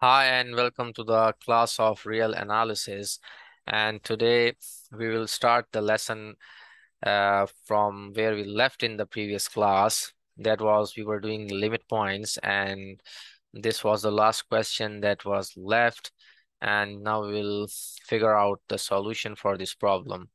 Hi, and welcome to the class of real analysis. And today we will start the lesson uh, from where we left in the previous class. That was we were doing limit points, and this was the last question that was left. And now we'll figure out the solution for this problem.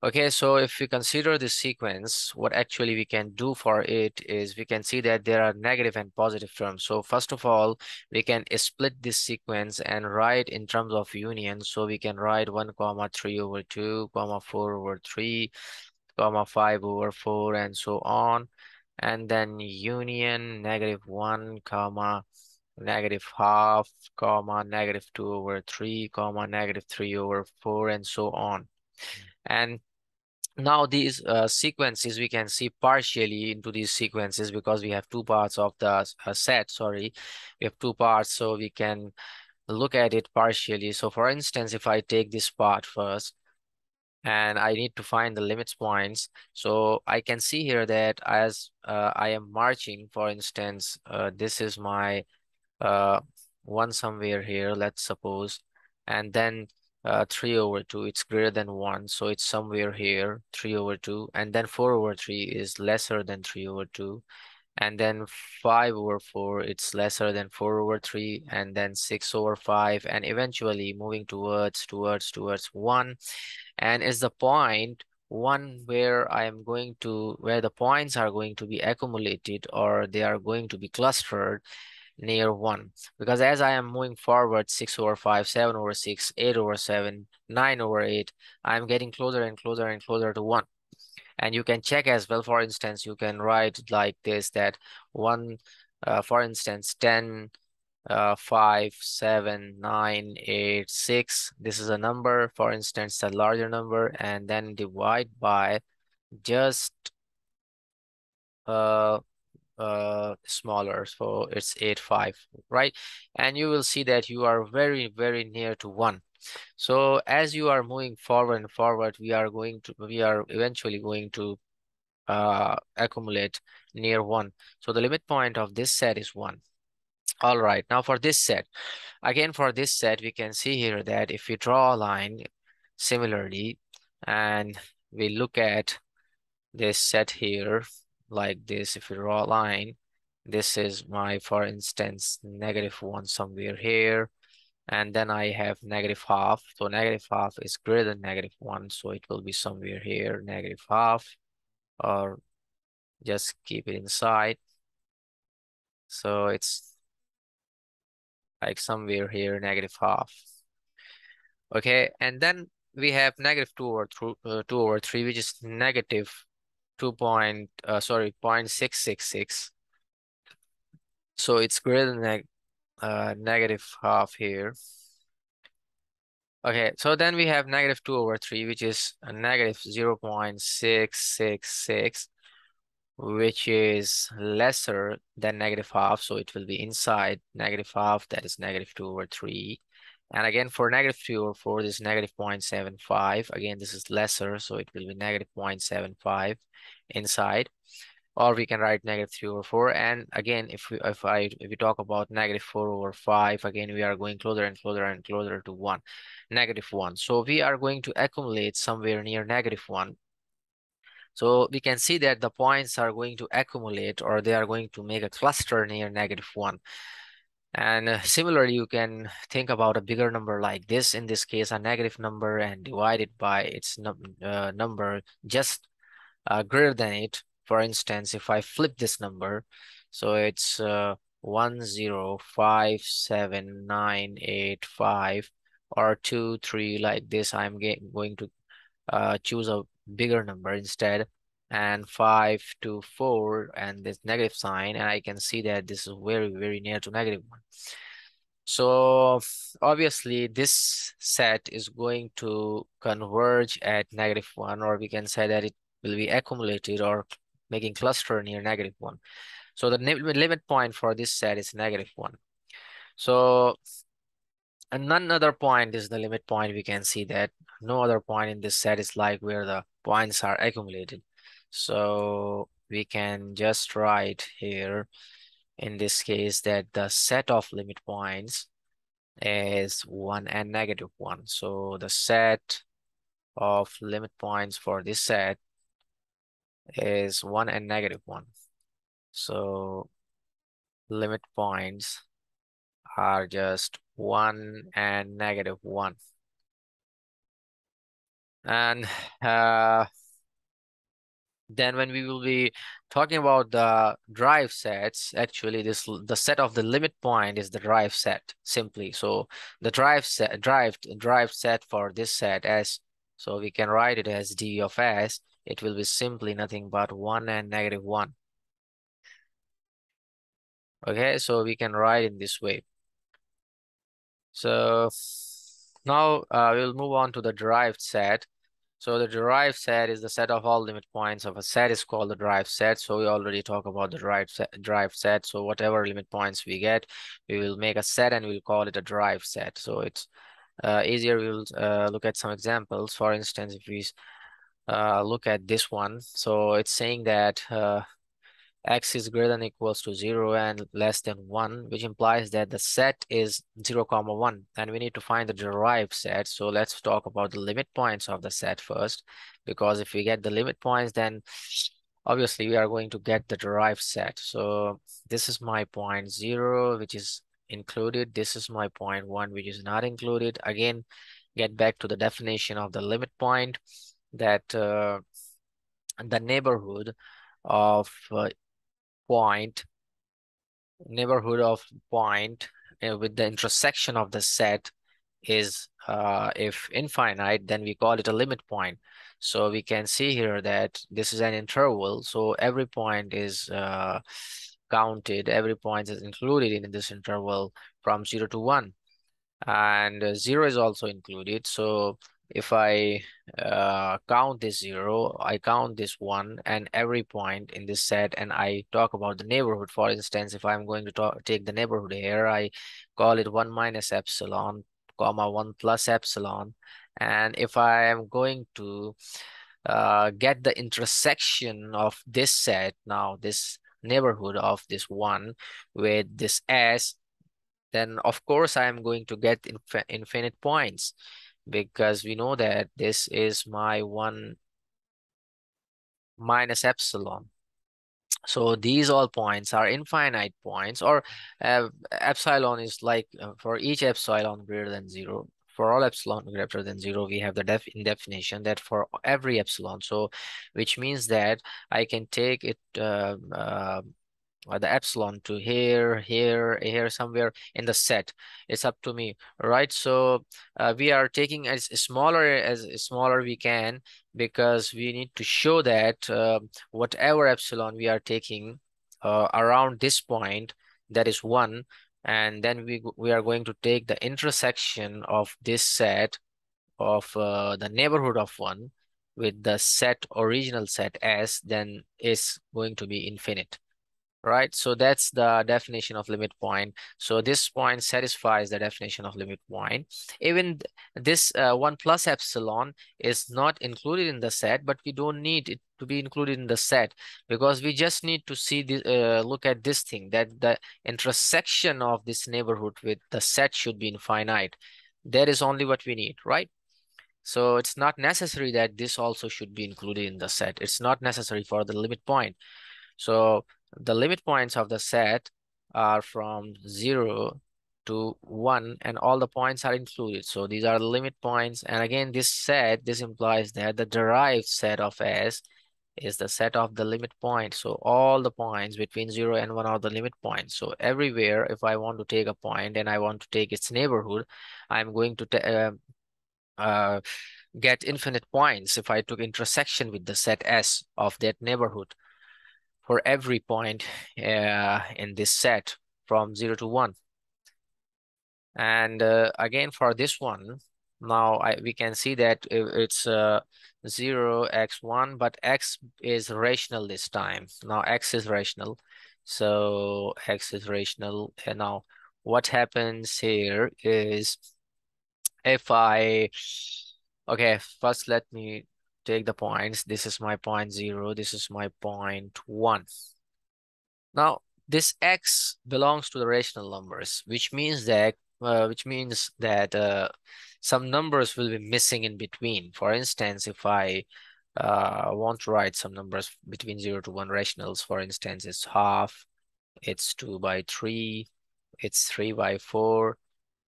Okay, so if we consider this sequence, what actually we can do for it is we can see that there are negative and positive terms. So first of all, we can split this sequence and write in terms of union. So we can write 1 comma 3 over 2 comma 4 over 3 comma 5 over 4 and so on. And then union negative 1 comma negative half comma negative 2 over 3 comma negative 3 over 4 and so on. Hmm. And now these uh, sequences we can see partially into these sequences because we have two parts of the uh, set sorry. We have two parts so we can look at it partially. So for instance if I take this part first and I need to find the limits points so I can see here that as uh, I am marching for instance uh, this is my uh, one somewhere here let's suppose and then uh, 3 over 2 it's greater than 1 so it's somewhere here 3 over 2 and then 4 over 3 is lesser than 3 over 2 and then 5 over 4 it's lesser than 4 over 3 and then 6 over 5 and eventually moving towards towards towards 1 and is the point one where I am going to where the points are going to be accumulated or they are going to be clustered near 1 because as I am moving forward 6 over 5, 7 over 6, 8 over 7, 9 over 8, I'm getting closer and closer and closer to 1. And you can check as well, for instance, you can write like this that 1, uh, for instance, 10, uh, 5, 7, 9, 8, 6. This is a number, for instance, a larger number, and then divide by just uh, uh smaller so it's 8 5 right? And you will see that you are very very near to 1 so as you are moving forward and forward we are going to we are eventually going to uh accumulate near 1 so the limit point of this set is 1 all right now for this set. Again for this set we can see here that if we draw a line similarly and we look at this set here like this if you draw a line this is my for instance negative one somewhere here and then I have negative half. So negative half is greater than negative one so it will be somewhere here negative half or just keep it inside. So it's like somewhere here negative half. Okay and then we have negative 2 over uh, 2 over 3 which is negative two point uh, sorry point six six six. So it's greater than neg uh, negative half here. Okay, so then we have negative 2 over 3, which is a negative 0 0.666, which is lesser than negative half, so it will be inside negative half, that is negative 2 over 3. And again, for negative 3 over 4, this is negative 0.75. Again, this is lesser, so it will be negative 0.75 inside. Or we can write negative 3 over 4 and again if we if i if we talk about negative 4 over 5 again we are going closer and closer and closer to 1 negative 1 so we are going to accumulate somewhere near negative 1 so we can see that the points are going to accumulate or they are going to make a cluster near negative 1 and uh, similarly, you can think about a bigger number like this, in this case, a negative number and divide it by its num uh, number just uh, greater than it. For instance, if I flip this number, so it's uh, 105798 or 2, 3 like this, I'm going to uh, choose a bigger number instead and 5 to 4 and this negative sign and I can see that this is very very near to negative 1. So obviously this set is going to converge at negative 1 or we can say that it will be accumulated or making cluster near negative 1. So the limit point for this set is negative 1. So and none other point is the limit point. We can see that no other point in this set is like where the points are accumulated. So we can just write here in this case that the set of limit points is 1 and negative 1. So the set of limit points for this set is 1 and negative 1. So limit points are just 1 and negative 1. And uh, then when we will be talking about the drive sets, actually this the set of the limit point is the drive set simply. So the drive set drive derived set for this set as so we can write it as d of s. It will be simply nothing but one and negative one. Okay, so we can write in this way. So now uh, we'll move on to the derived set. So the derived set is the set of all limit points of a set is called the derived set. So we already talk about the derived set, derived set. So whatever limit points we get, we will make a set and we'll call it a derived set. So it's uh, easier. We'll uh, look at some examples. For instance, if we uh, look at this one, so it's saying that uh, x is greater than equals to 0 and less than 1, which implies that the set is 0, comma 1. And we need to find the derived set. So let's talk about the limit points of the set first, because if we get the limit points, then obviously we are going to get the derived set. So this is my point 0, which is included. This is my point 1, which is not included. Again, get back to the definition of the limit point that uh, the neighborhood of uh, point, neighborhood of point uh, with the intersection of the set is uh, if infinite, then we call it a limit point. So we can see here that this is an interval. So every point is uh, counted, every point is included in this interval from 0 to 1. And uh, 0 is also included. So if I uh, count this zero, I count this one and every point in this set and I talk about the neighborhood. For instance, if I'm going to talk, take the neighborhood here, I call it one minus epsilon, comma one plus epsilon. And if I am going to uh, get the intersection of this set now, this neighborhood of this one with this S, then of course I am going to get inf infinite points because we know that this is my 1 minus epsilon. So these all points are infinite points or uh, epsilon is like uh, for each epsilon greater than 0. For all epsilon greater than 0, we have the def in definition that for every epsilon. So which means that I can take it uh, uh or the epsilon to here, here, here, somewhere in the set. It's up to me, right? So uh, we are taking as smaller as smaller we can because we need to show that uh, whatever epsilon we are taking uh, around this point, that is one, and then we we are going to take the intersection of this set of uh, the neighborhood of one with the set original set S, then is going to be infinite right? So that's the definition of limit point. So this point satisfies the definition of limit point. Even this uh, 1 plus epsilon is not included in the set, but we don't need it to be included in the set because we just need to see the uh, look at this thing that the intersection of this neighborhood with the set should be infinite. That is only what we need, right? So it's not necessary that this also should be included in the set. It's not necessary for the limit point. So the limit points of the set are from 0 to 1 and all the points are included. So these are the limit points. And again, this set, this implies that the derived set of S is the set of the limit point. So all the points between 0 and 1 are the limit points. So everywhere, if I want to take a point and I want to take its neighborhood, I'm going to uh, uh, get infinite points if I took intersection with the set S of that neighborhood for every point uh, in this set from 0 to 1. And uh, again, for this one, now I, we can see that it's uh, 0, x1, but x is rational this time. Now x is rational. So x is rational. And now what happens here is if I, okay, first let me take the points. This is my point zero. This is my point one. Now, this x belongs to the rational numbers, which means that uh, which means that uh, some numbers will be missing in between. For instance, if I uh, want to write some numbers between 0 to 1 rationals, for instance, it's half, it's 2 by 3, it's 3 by 4,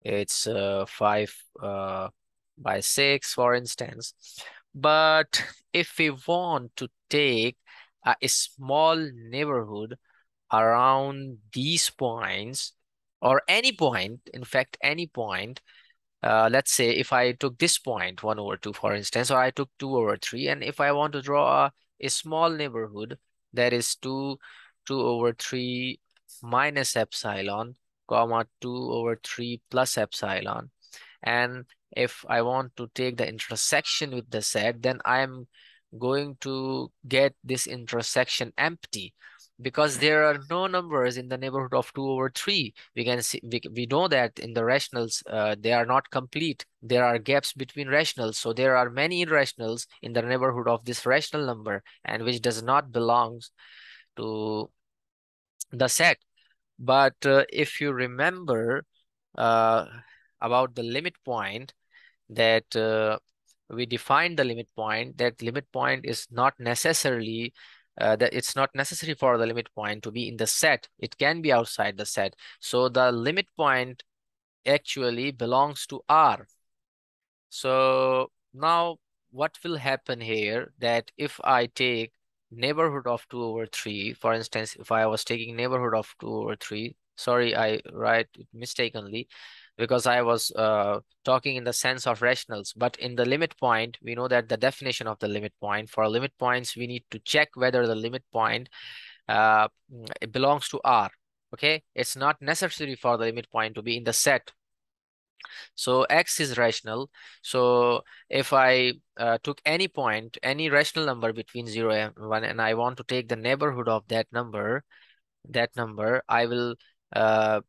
it's uh, 5 uh, by 6, for instance. But if we want to take a, small neighborhood around these points, or any point, in fact, any point, uh, let's say if I took this point, 1 over 2, for instance, or I took 2 over 3, and if I want to draw a, a small neighborhood that is 2, 2 over 3 minus epsilon, comma 2 over 3 plus epsilon, and if I want to take the intersection with the set, then I'm going to get this intersection empty because there are no numbers in the neighborhood of 2 over 3 we can see we, we know that in the rationals uh, they are not complete. There are gaps between rationals. So there are many irrationals in the neighborhood of this rational number and which does not belongs to the set but uh, if you remember uh, about the limit point that uh, we define the limit point that limit point is not necessarily uh, that it's not necessary for the limit point to be in the set. It can be outside the set. So the limit point actually belongs to R. So now what will happen here that if I take neighborhood of 2 over 3, for instance, if I was taking neighborhood of 2 over 3, sorry, I write mistakenly because I was uh, talking in the sense of rationals. But in the limit point, we know that the definition of the limit point, for limit points, we need to check whether the limit point uh, belongs to R. Okay, it's not necessary for the limit point to be in the set. So x is rational. So if I uh, took any point, any rational number between 0 and 1, and I want to take the neighborhood of that number, that number, I will uh,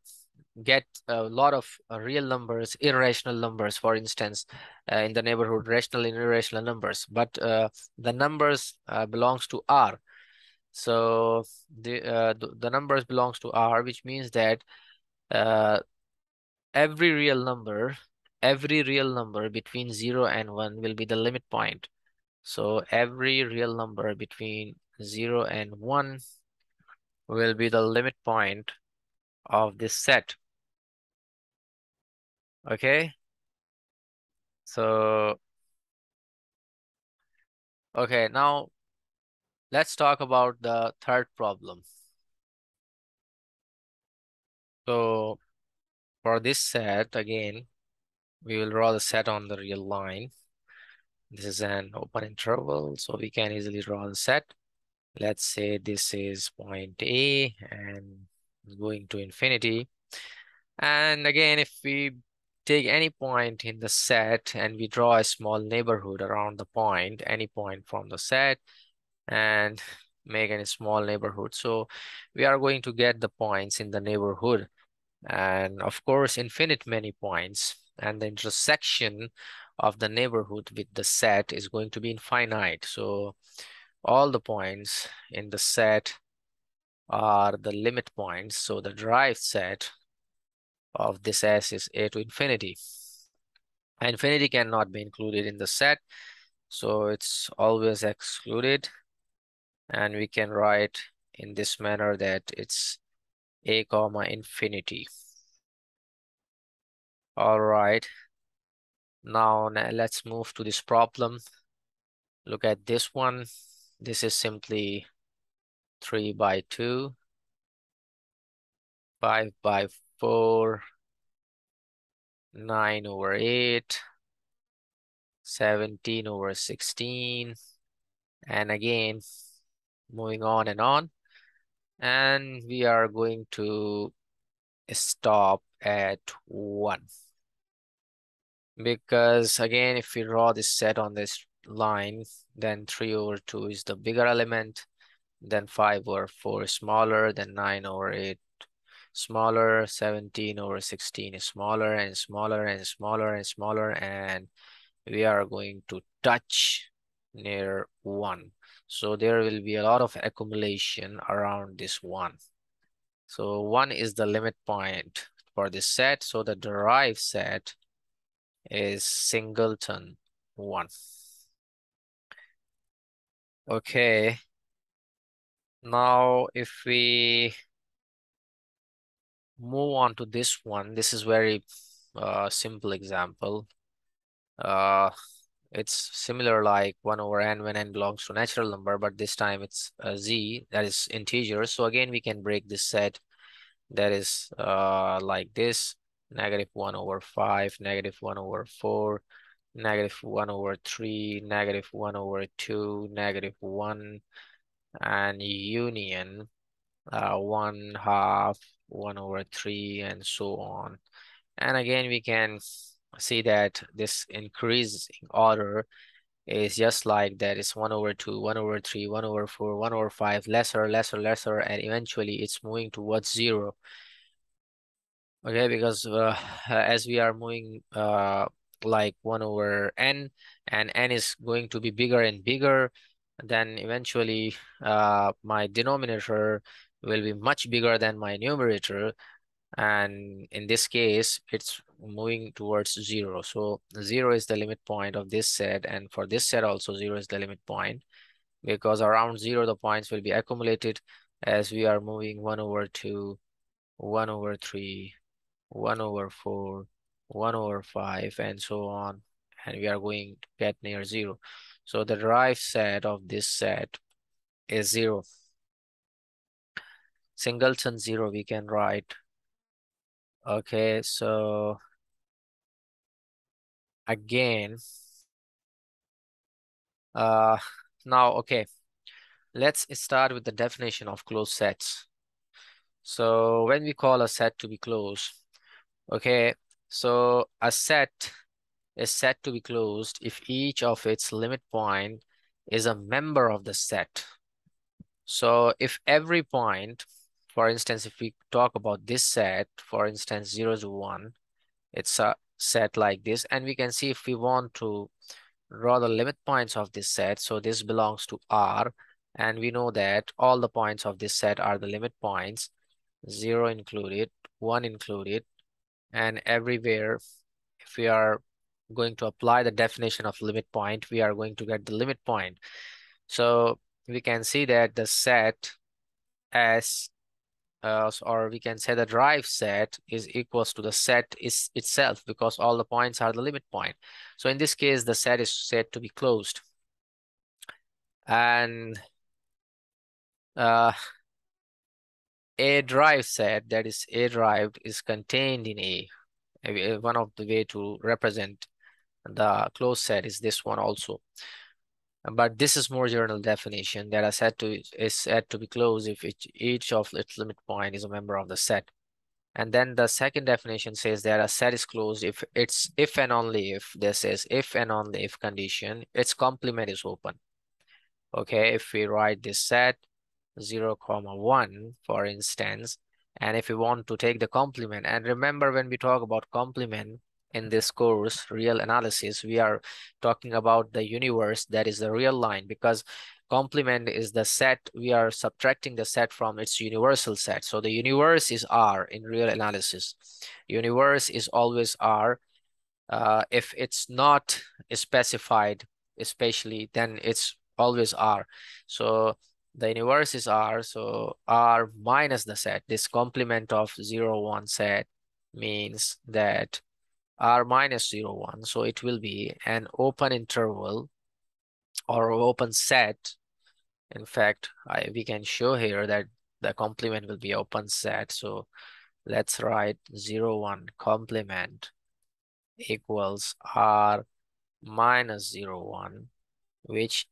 get a lot of uh, real numbers, irrational numbers, for instance, uh, in the neighborhood, rational and irrational numbers. But uh, the numbers uh, belongs to R. So the, uh, the, the numbers belongs to R, which means that uh, every real number, every real number between 0 and 1 will be the limit point. So every real number between 0 and 1 will be the limit point of this set. Okay. So, okay, now let's talk about the third problem. So for this set, again, we will draw the set on the real line. This is an open interval, so we can easily draw the set. Let's say this is point A and going to infinity. And again, if we take any point in the set and we draw a small neighborhood around the point, any point from the set and make any small neighborhood. So we are going to get the points in the neighborhood and of course infinite many points and the intersection of the neighborhood with the set is going to be infinite. So all the points in the set are the limit points. So the derived set of this S is A to infinity. Infinity cannot be included in the set, so it's always excluded. And we can write in this manner that it's A comma infinity. All right. Now, let's move to this problem. Look at this one. This is simply 3 by 2, 5 by 4, 9 over 8, 17 over 16, and again, moving on and on. And we are going to stop at 1. Because again, if we draw this set on this line, then 3 over 2 is the bigger element, then 5 over 4 is smaller, then 9 over 8 smaller 17 over 16 is smaller and smaller and smaller and smaller and we are going to touch near 1 so there will be a lot of accumulation around this 1 so 1 is the limit point for this set. So the derived set is singleton 1. Okay. Now, if we move on to this one, this is very uh, simple example. Uh, it's similar like 1 over n when n belongs to natural number, but this time it's z that is integer. So again, we can break this set that is uh, like this, negative 1 over 5, negative 1 over 4, negative 1 over 3, negative 1 over 2, negative 1, and union uh, 1 half, 1 over 3, and so on. And again, we can see that this increasing order is just like that. It's 1 over 2, 1 over 3, 1 over 4, 1 over 5, lesser, lesser, lesser, and eventually it's moving towards 0. Okay, because uh, as we are moving uh, like 1 over n, and n is going to be bigger and bigger, then eventually uh, my denominator will be much bigger than my numerator. And in this case, it's moving towards zero. So zero is the limit point of this set. And for this set also zero is the limit point because around zero, the points will be accumulated as we are moving one over two, one over three, one over four, one over five, and so on. And we are going to get near zero. So the derived set of this set is zero. Singleton zero, we can write. Okay, so again, uh, now, okay, let's start with the definition of closed sets. So when we call a set to be closed, okay, so a set is set to be closed if each of its limit point is a member of the set. So if every point, for instance, if we talk about this set, for instance, 0 to 1, it's a set like this. And we can see if we want to draw the limit points of this set. So this belongs to R. And we know that all the points of this set are the limit points, 0 included, 1 included. And everywhere, if we are going to apply the definition of limit point, we are going to get the limit point. So we can see that the set S, uh, or we can say the drive set is equals to the set is itself because all the points are the limit point. So in this case, the set is said to be closed. And uh, a drive set, that is A derived, is contained in A. One of the way to represent the closed set is this one also. But this is more general definition that a set to is said to be closed if each, each of its limit point is a member of the set. And then the second definition says that a set is closed if it's if and only if this is if and only if condition, its complement is open. Okay, if we write this set 0 comma 1, for instance, and if we want to take the complement, and remember when we talk about complement, in this course, real analysis, we are talking about the universe that is the real line because complement is the set, we are subtracting the set from its universal set. So the universe is R in real analysis. Universe is always R. Uh, if it's not specified, especially, then it's always R. So the universe is R, so R minus the set. This complement of 0, 1 set means that r minus 0, 1. So it will be an open interval or open set. In fact, I, we can show here that the complement will be open set. So let's write 0, 1 complement equals r minus 0, 1, which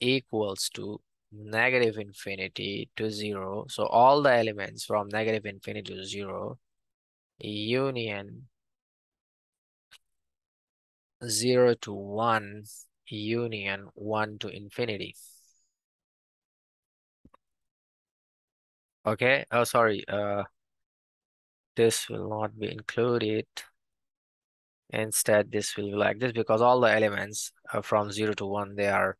equals to negative infinity to 0. So all the elements from negative infinity to 0 union 0 to 1 union 1 to infinity. Okay, oh sorry, uh, this will not be included. Instead, this will be like this because all the elements uh, from 0 to 1, they are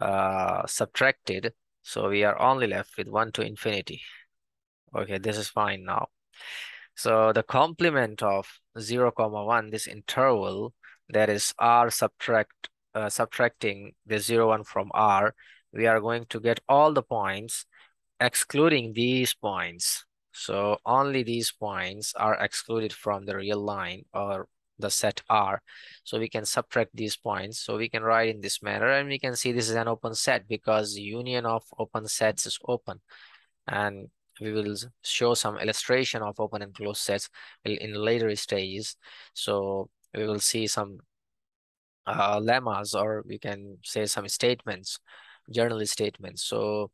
uh, subtracted. So we are only left with 1 to infinity. Okay, this is fine now. So the complement of 0 comma 1, this interval that is r subtract uh, subtracting the 0 1 from r, we are going to get all the points excluding these points. So only these points are excluded from the real line or the set R. So we can subtract these points. So we can write in this manner and we can see this is an open set because union of open sets is open. And we will show some illustration of open and closed sets in later stages. So we will see some uh, lemmas or we can say some statements, journal statements. So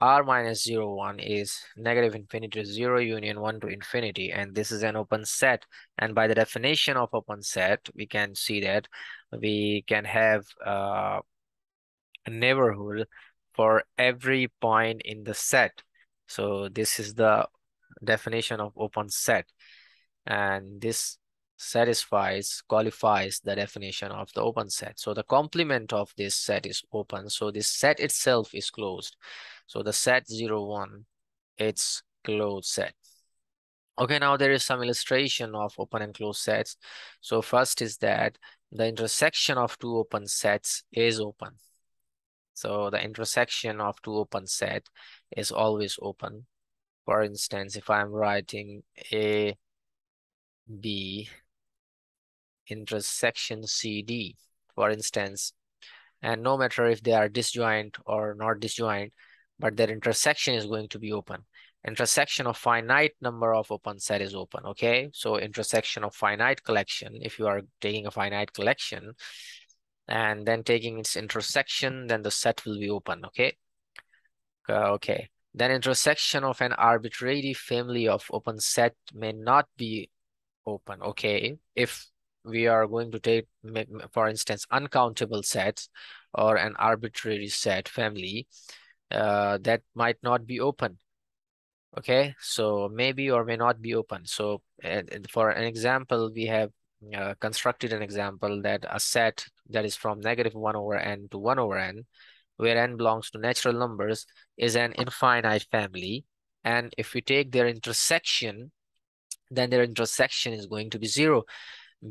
r minus 0, 1 is negative infinity to 0 union 1 to infinity and this is an open set. And by the definition of open set we can see that we can have uh, a neighborhood for every point in the set. So this is the definition of open set. And this satisfies, qualifies the definition of the open set. So the complement of this set is open. So this set itself is closed. So the set 0, 1, it's closed set. Okay, now there is some illustration of open and closed sets. So first is that the intersection of two open sets is open. So the intersection of two open set is always open. For instance, if I'm writing A, B, intersection CD, for instance, and no matter if they are disjoint or not disjoint, but their intersection is going to be open. Intersection of finite number of open set is open, okay? So intersection of finite collection, if you are taking a finite collection and then taking its intersection, then the set will be open, okay? Okay. Then intersection of an arbitrary family of open set may not be open, okay? If we are going to take, for instance, uncountable sets or an arbitrary set family uh, that might not be open. Okay, so maybe or may not be open. So uh, for an example, we have uh, constructed an example that a set that is from negative 1 over n to 1 over n, where n belongs to natural numbers, is an infinite family. And if we take their intersection, then their intersection is going to be 0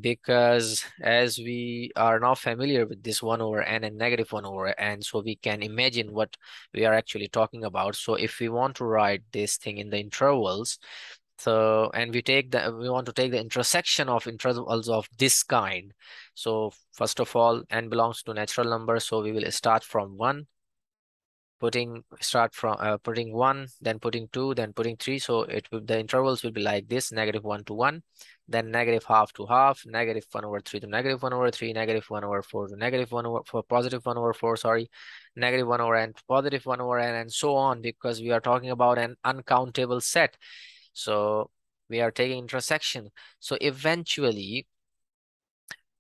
because as we are now familiar with this 1 over n and negative 1 over n, so we can imagine what we are actually talking about. So if we want to write this thing in the intervals, so and we take the we want to take the intersection of intervals of this kind. So first of all, n belongs to natural number, so we will start from 1 putting start from uh, putting one then putting two then putting three. So it will the intervals will be like this negative one to one then negative half to half negative one over three to negative one over three negative one over four to negative one over four, positive one over four sorry negative one over n positive one over n and so on because we are talking about an uncountable set. So we are taking intersection. So eventually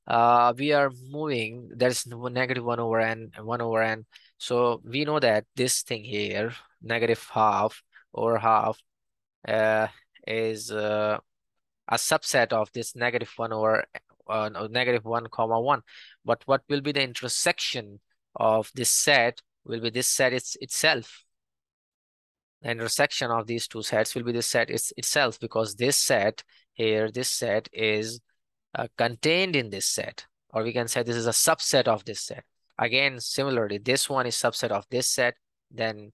uh we are moving there's negative one over n one over n so we know that this thing here, negative half or half, uh, is uh, a subset of this negative one over uh, negative one comma one. But what will be the intersection of this set will be this set it's, itself. The intersection of these two sets will be this set it's, itself because this set here, this set is uh, contained in this set. Or we can say this is a subset of this set. Again, similarly, this one is subset of this set, then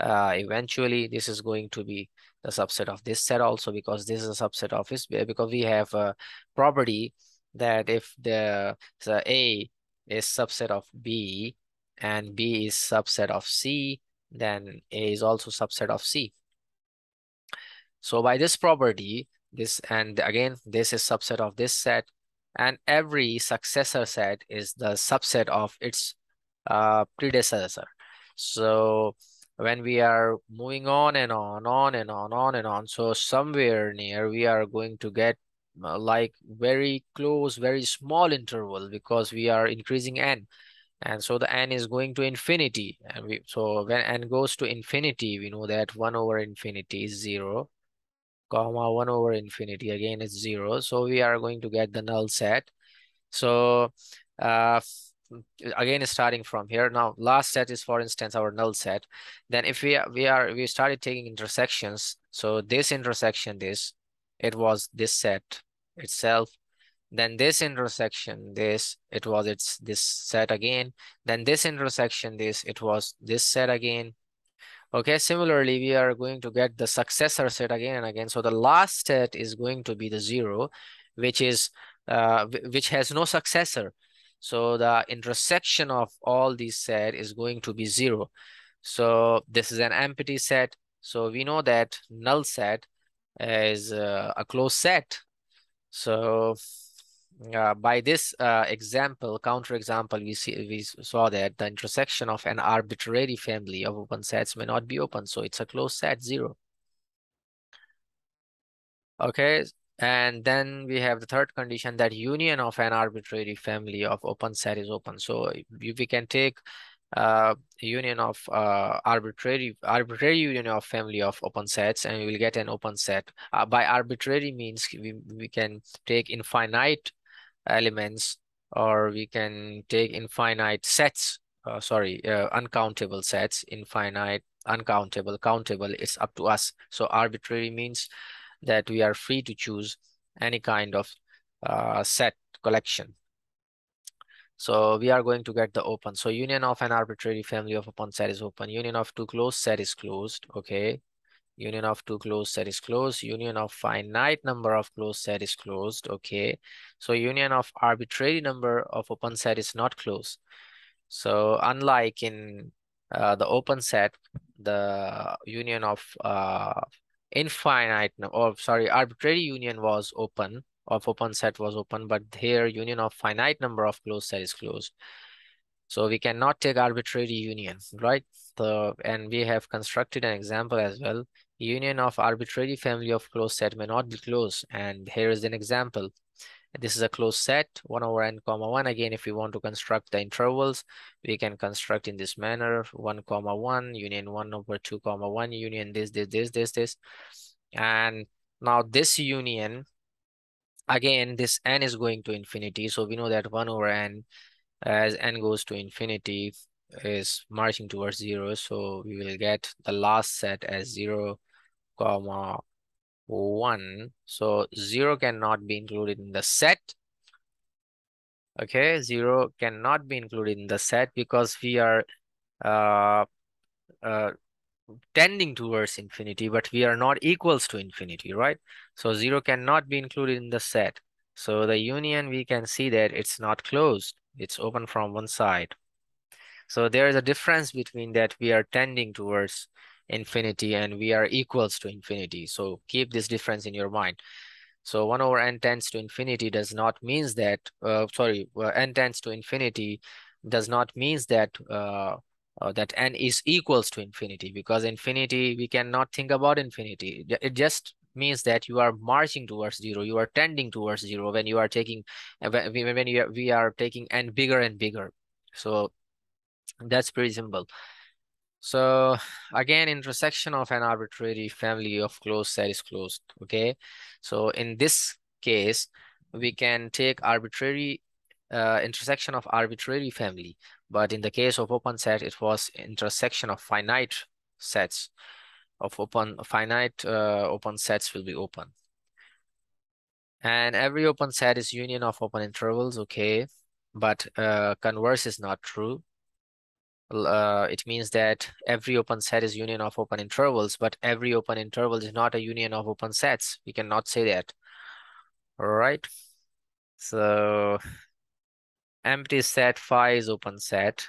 uh, eventually this is going to be the subset of this set also because this is a subset of this because we have a property that if the, the A is subset of B and B is subset of C, then A is also subset of C. So by this property, this and again, this is subset of this set and every successor set is the subset of its uh, predecessor. So when we are moving on and on, on and on, on and on, so somewhere near we are going to get uh, like very close, very small interval because we are increasing n. And so the n is going to infinity. And we so when n goes to infinity, we know that 1 over infinity is 0 comma 1 over infinity again it's 0 so we are going to get the null set so uh again starting from here now last set is for instance our null set then if we we are we started taking intersections so this intersection this it was this set itself. Then this intersection, this, it was its this set again. Then this intersection, this, it was this set again. Okay, similarly, we are going to get the successor set again and again. So the last set is going to be the zero, which is uh, which has no successor. So the intersection of all these set is going to be zero. So this is an empty set. So we know that null set is uh, a closed set. So uh, by this uh, example, counterexample, we see we saw that the intersection of an arbitrary family of open sets may not be open, so it's a closed set zero. Okay, and then we have the third condition that union of an arbitrary family of open set is open. So we can take uh, union of uh, arbitrary arbitrary union of family of open sets and we will get an open set. Uh, by arbitrary means we, we can take infinite elements or we can take infinite sets uh, sorry uh, uncountable sets. Infinite uncountable countable it's up to us. So arbitrary means that we are free to choose any kind of uh, set collection. So we are going to get the open. So union of an arbitrary family of open set is open. Union of two closed set is closed. Okay union of two closed set is closed union of finite number of closed set is closed okay? So union of arbitrary number of open set is not closed. So unlike in uh, the open set the union of uh, infinite or sorry arbitrary union was open of open set was open but here union of finite number of closed set is closed. So we cannot take arbitrary union right? The and we have constructed an example as well union of arbitrary family of closed set may not be closed. And here is an example. This is a closed set, 1 over n comma 1. Again, if we want to construct the intervals, we can construct in this manner, 1 comma 1, union 1 over 2 comma 1, union this, this, this, this, this. And now this union, again, this n is going to infinity. So we know that 1 over n, as n goes to infinity, is marching towards 0. So we will get the last set as 0 comma 1. So 0 cannot be included in the set. Okay, 0 cannot be included in the set because we are uh, uh, tending towards infinity, but we are not equals to infinity, right? So 0 cannot be included in the set. So the union, we can see that it's not closed. It's open from one side. So there is a difference between that we are tending towards infinity and we are equals to infinity. So keep this difference in your mind. So 1 over n tends to infinity does not means that, uh, sorry, uh, n tends to infinity does not means that uh, uh, that n is equals to infinity because infinity, we cannot think about infinity. It just means that you are marching towards zero. You are tending towards zero when you are taking, when, when you are, we are taking n bigger and bigger. So that's pretty simple. So again, intersection of an arbitrary family of closed set is closed, okay? So in this case, we can take arbitrary uh, intersection of arbitrary family, but in the case of open set, it was intersection of finite sets of open finite uh, open sets will be open. And every open set is union of open intervals, okay? But uh, converse is not true uh, it means that every open set is union of open intervals, but every open interval is not a union of open sets. We cannot say that. All right. So empty set phi is open set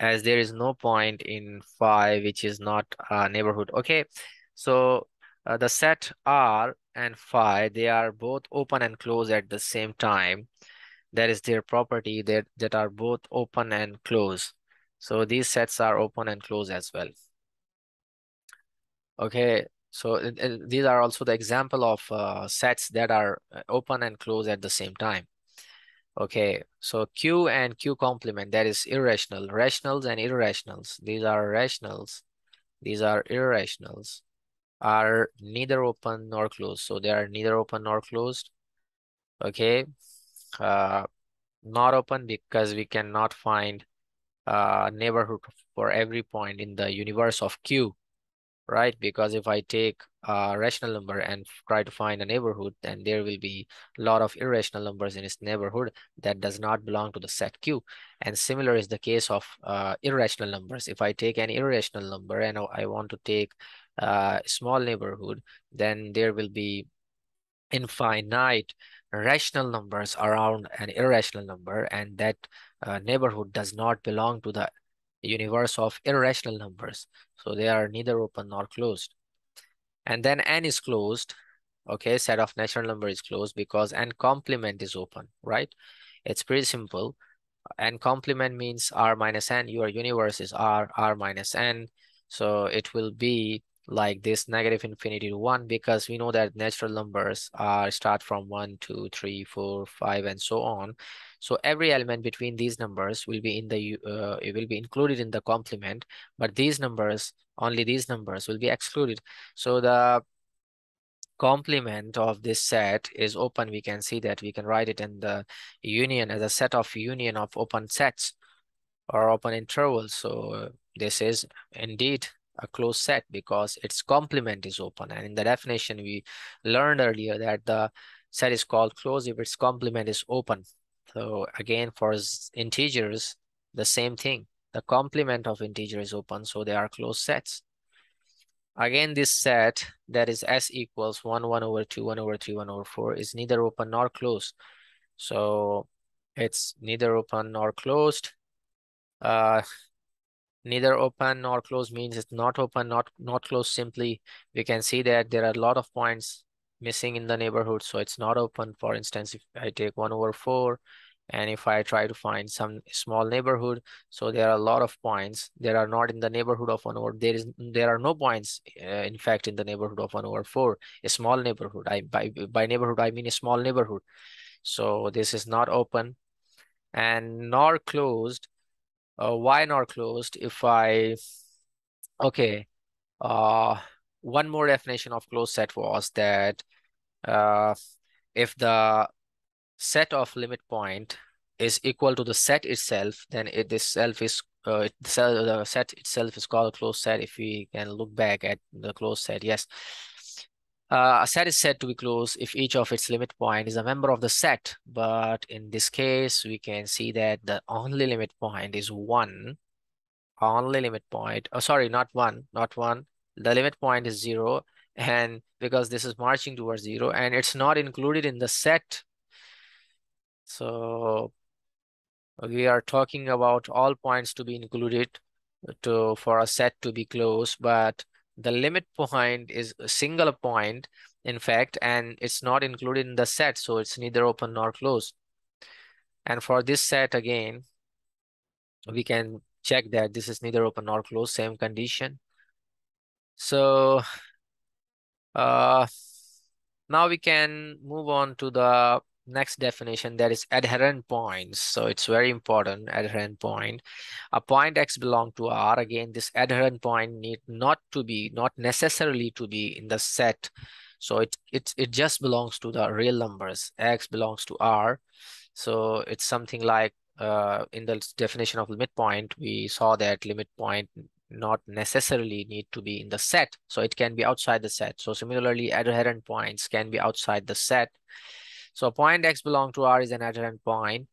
as there is no point in phi which is not a neighborhood. Okay. So uh, the set R and phi, they are both open and closed at the same time. That is their property that, that are both open and closed. So these sets are open and closed as well. Okay, so these are also the example of uh, sets that are uh, open and closed at the same time. Okay, so Q and Q complement, that is irrational, rationals and irrationals. These are rationals, these are irrationals, are neither open nor closed. So they are neither open nor closed. Okay, uh, not open because we cannot find uh, neighborhood for every point in the universe of Q, right? Because if I take a rational number and try to find a neighborhood, then there will be a lot of irrational numbers in its neighborhood that does not belong to the set Q. And similar is the case of uh, irrational numbers. If I take an irrational number and I want to take a small neighborhood, then there will be infinite rational numbers around an irrational number and that uh, neighborhood does not belong to the universe of irrational numbers. So they are neither open nor closed. And then n is closed. Okay, set of natural number is closed because n complement is open, right? It's pretty simple. n complement means r minus n. Your universe is r, r minus n. So it will be like this negative infinity to 1 because we know that natural numbers are start from 1, 2, 3, 4, 5 and so on. So every element between these numbers will be in the uh, it will be included in the complement, but these numbers only these numbers will be excluded. So the complement of this set is open. We can see that we can write it in the union as a set of union of open sets or open intervals. So this is indeed a closed set because its complement is open. And in the definition, we learned earlier that the set is called closed if its complement is open. So again, for integers, the same thing. The complement of integer is open, so they are closed sets. Again, this set that is S equals 1, 1 over 2, 1 over 3, 1 over 4 is neither open nor closed. So it's neither open nor closed. Uh, neither open nor closed means it's not open, not, not closed simply. We can see that there are a lot of points missing in the neighborhood. So it's not open. For instance, if I take 1 over 4, and if I try to find some small neighborhood, so there are a lot of points. There are not in the neighborhood of 1 over, there is there are no points, uh, in fact, in the neighborhood of 1 over 4, a small neighborhood. I by, by neighborhood, I mean a small neighborhood. So this is not open and nor closed. Uh, why not closed? If I, okay, uh, one more definition of closed set was that uh, if the set of limit point is equal to the set itself, then it itself is uh, set, the set itself is called a closed set. If we can look back at the closed set, yes. Uh, a set is said to be closed if each of its limit point is a member of the set. But in this case, we can see that the only limit point is one. Only limit point. Oh, sorry, not one, not one. The limit point is zero. And because this is marching towards zero and it's not included in the set so we are talking about all points to be included to for a set to be closed, but the limit point is a single point, in fact, and it's not included in the set, so it's neither open nor closed. And for this set again, we can check that this is neither open nor closed, same condition. So uh, now we can move on to the next definition that is adherent points. So it's very important adherent point. A point x belong to r. Again this adherent point need not to be not necessarily to be in the set. So it it it just belongs to the real numbers. X belongs to r. So it's something like uh, in the definition of limit point we saw that limit point not necessarily need to be in the set. So it can be outside the set. So similarly adherent points can be outside the set so point x belong to R is an adherent point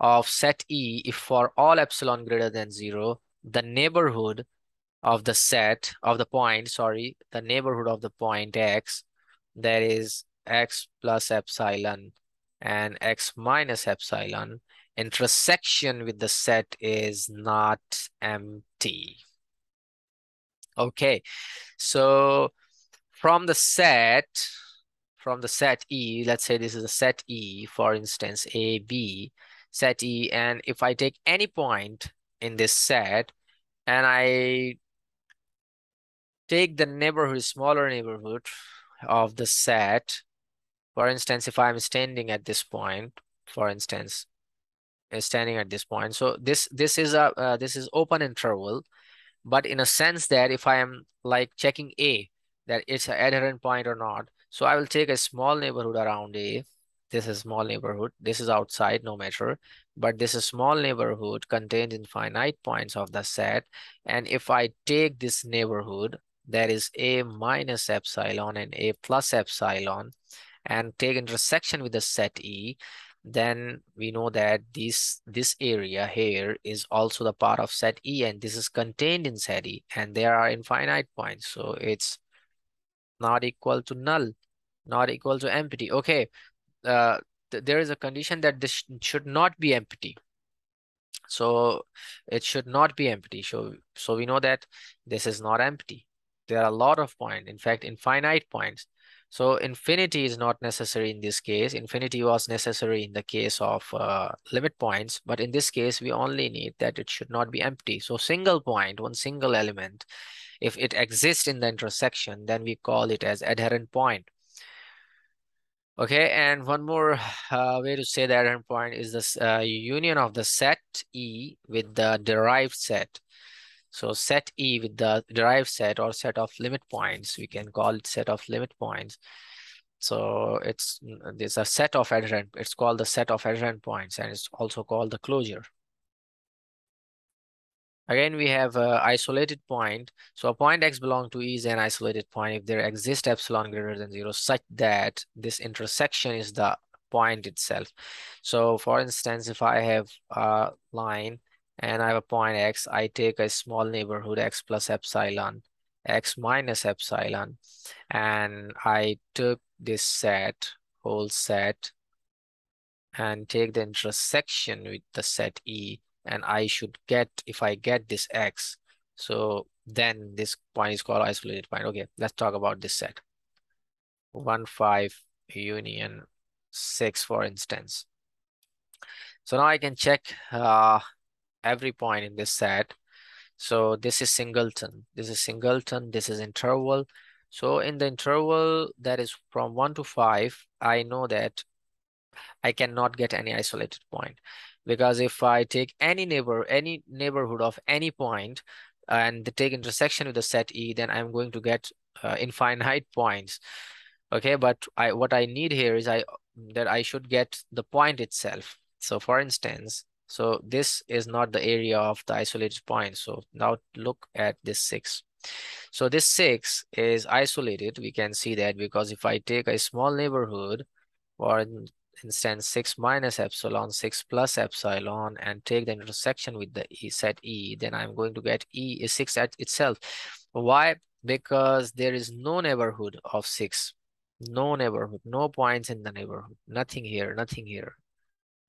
of set E if for all epsilon greater than zero, the neighborhood of the set of the point, sorry, the neighborhood of the point x, that is x plus epsilon and x minus epsilon, intersection with the set is not empty. Okay, so from the set, from the set E, let's say this is a set E, for instance, A, B, set E, and if I take any point in this set and I take the neighborhood, smaller neighborhood of the set, for instance, if I'm standing at this point, for instance, standing at this point. So this this is a uh, this is open interval, but in a sense that if I am like checking A, that it's an adherent point or not, so I will take a small neighborhood around A. This is small neighborhood. This is outside, no matter. But this is small neighborhood contained in finite points of the set. And if I take this neighborhood, that is A minus epsilon and A plus epsilon and take intersection with the set E, then we know that this, this area here is also the part of set E and this is contained in set E and there are infinite points. So it's not equal to null, not equal to empty. Okay, uh, th there is a condition that this sh should not be empty. So it should not be empty. So, so we know that this is not empty. There are a lot of points, in fact, infinite points. So infinity is not necessary in this case. Infinity was necessary in the case of uh, limit points, but in this case, we only need that it should not be empty. So single point, one single element, if it exists in the intersection, then we call it as adherent point. Okay, and one more uh, way to say the adherent point is this uh, union of the set E with the derived set. So set E with the derived set or set of limit points, we can call it set of limit points. So it's there's a set of adherent, it's called the set of adherent points and it's also called the closure. Again, we have a isolated point. So a point x belong to E is an isolated point if there exists epsilon greater than zero such that this intersection is the point itself. So for instance, if I have a line and I have a point x, I take a small neighborhood x plus epsilon, x minus epsilon, and I took this set, whole set, and take the intersection with the set E, and I should get, if I get this x, so then this point is called isolated point. Okay, let's talk about this set. 1, 5, union 6, for instance. So now I can check uh, every point in this set. So this is singleton, this is singleton, this is interval. So in the interval that is from 1 to 5, I know that I cannot get any isolated point because if I take any neighbor, any neighborhood of any point and take intersection with the set E, then I'm going to get uh, infinite points. Okay, but I what I need here is I that I should get the point itself. So for instance, so this is not the area of the isolated point. So now look at this six. So this six is isolated. We can see that because if I take a small neighborhood, for instance 6 minus epsilon, 6 plus epsilon, and take the intersection with the E set E, then I'm going to get E is 6 at itself. Why? Because there is no neighborhood of 6. No neighborhood, no points in the neighborhood. Nothing here, nothing here.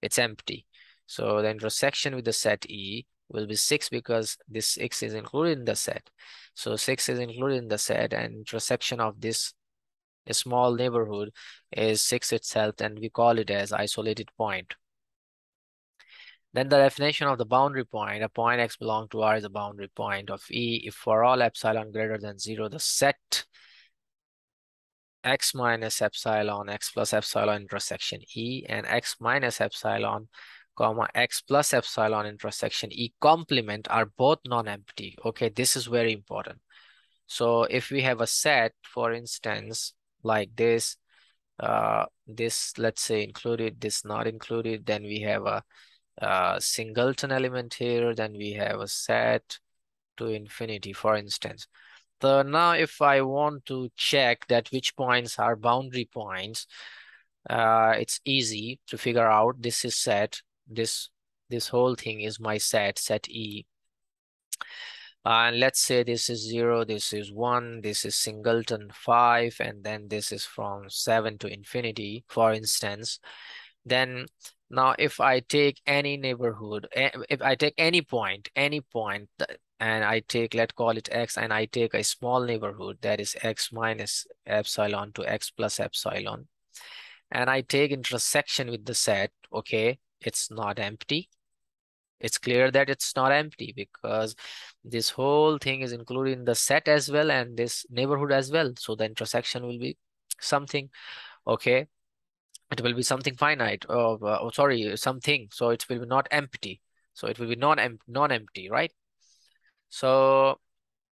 It's empty. So the intersection with the set E will be 6 because this 6 is included in the set. So 6 is included in the set and intersection of this a small neighborhood is 6 itself and we call it as isolated point. Then the definition of the boundary point, a point x belong to R is a boundary point of E if for all epsilon greater than 0, the set x minus epsilon, x plus epsilon intersection E and x minus epsilon, comma, x plus epsilon intersection E complement are both non-empty. Okay, this is very important. So if we have a set, for instance, like this uh this let's say included this not included then we have a, a singleton element here then we have a set to infinity for instance. So now if i want to check that which points are boundary points uh it's easy to figure out this is set this this whole thing is my set set e and let's say this is zero, this is one, this is singleton five, and then this is from seven to infinity, for instance. Then now if I take any neighborhood, if I take any point, any point, and I take, let's call it x, and I take a small neighborhood that is x minus epsilon to x plus epsilon, and I take intersection with the set, okay, it's not empty it's clear that it's not empty because this whole thing is included in the set as well and this neighborhood as well. So the intersection will be something, okay? It will be something finite, oh, uh, oh sorry, something. So it will be not empty. So it will be non-empty, non-empty, right? So,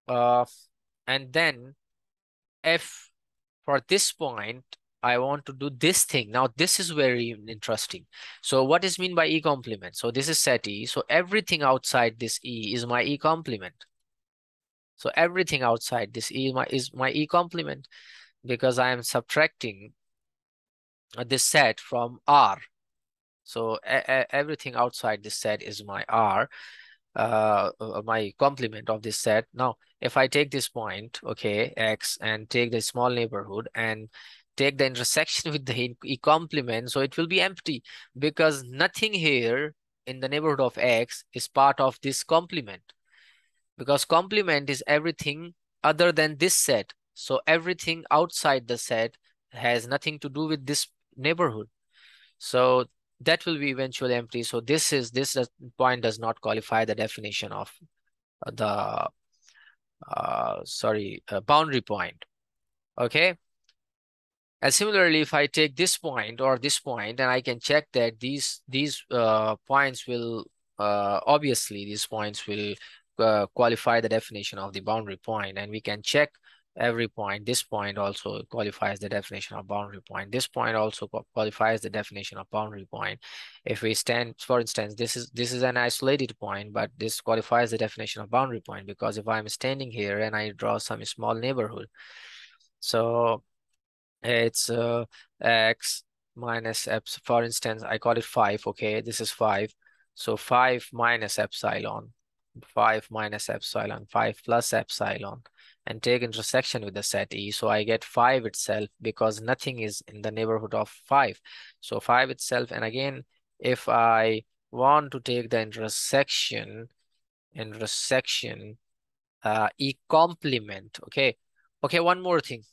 uh, and then if for this point, I want to do this thing. Now, this is very interesting. So what is mean by E complement? So this is set E. So everything outside this E is my E complement. So everything outside this is my is my E complement because I am subtracting this set from R. So everything outside this set is my R, uh, uh, my complement of this set. Now, if I take this point, okay, X, and take the small neighborhood and take the intersection with the E complement, so it will be empty because nothing here in the neighborhood of X is part of this complement because complement is everything other than this set. So everything outside the set has nothing to do with this neighborhood. So that will be eventually empty. So this is this point does not qualify the definition of the uh, sorry uh, boundary point. Okay. And similarly, if I take this point or this point, and I can check that these these uh, points will uh, obviously these points will uh, qualify the definition of the boundary point, and we can check every point. This point also qualifies the definition of boundary point. This point also qualifies the definition of boundary point. If we stand, for instance, this is this is an isolated point, but this qualifies the definition of boundary point because if I'm standing here and I draw some small neighborhood, so it's uh, x minus epsilon. For instance, I call it five. Okay, this is five. So five minus epsilon, five minus epsilon, five plus epsilon and take intersection with the set E. So I get 5 itself because nothing is in the neighborhood of 5. So 5 itself. And again, if I want to take the intersection, intersection, uh, E complement, okay? Okay, one more thing.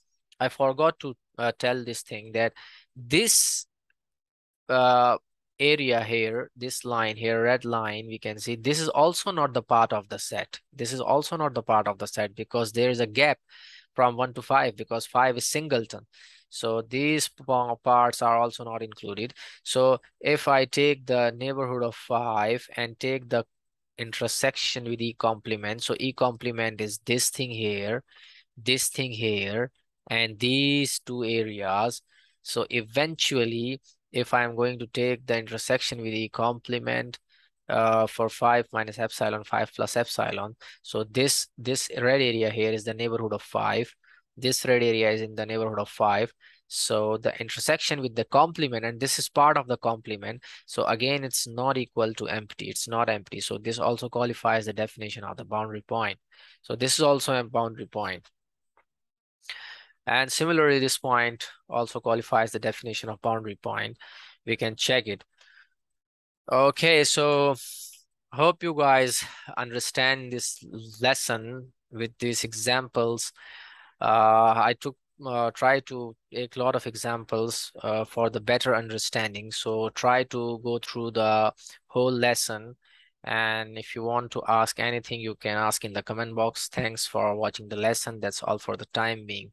I forgot to uh, tell this thing that this uh, area here, this line here, red line, we can see this is also not the part of the set. This is also not the part of the set because there is a gap from 1 to 5 because 5 is singleton. So these parts are also not included. So if I take the neighborhood of 5 and take the intersection with E complement, so E complement is this thing here, this thing here, and these two areas. So eventually if I'm going to take the intersection with the complement uh, for 5 minus epsilon, 5 plus epsilon. So this, this red area here is the neighborhood of 5. This red area is in the neighborhood of 5. So the intersection with the complement, and this is part of the complement. So again, it's not equal to empty. It's not empty. So this also qualifies the definition of the boundary point. So this is also a boundary point. And similarly, this point also qualifies the definition of boundary point. We can check it. Okay, so hope you guys understand this lesson with these examples. Uh, I took uh, try to take a lot of examples uh, for the better understanding. So try to go through the whole lesson. And if you want to ask anything, you can ask in the comment box. Thanks for watching the lesson. That's all for the time being.